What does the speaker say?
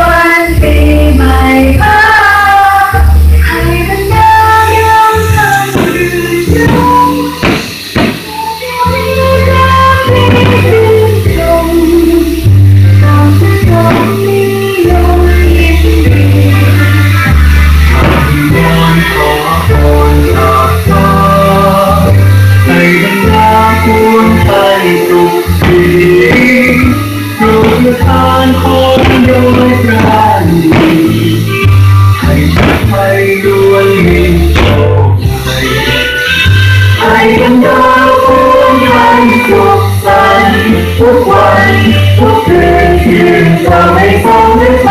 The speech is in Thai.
วันปีใหม่ ทานคนโดยปราณีให้ชักไปด้วนมีโชคใหญ่ให้กันดาผู้ใหญ่ทุกสันทุกวันทุกคืนคืนจะไม่ฟังไม่ฟ